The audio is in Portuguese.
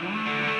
Música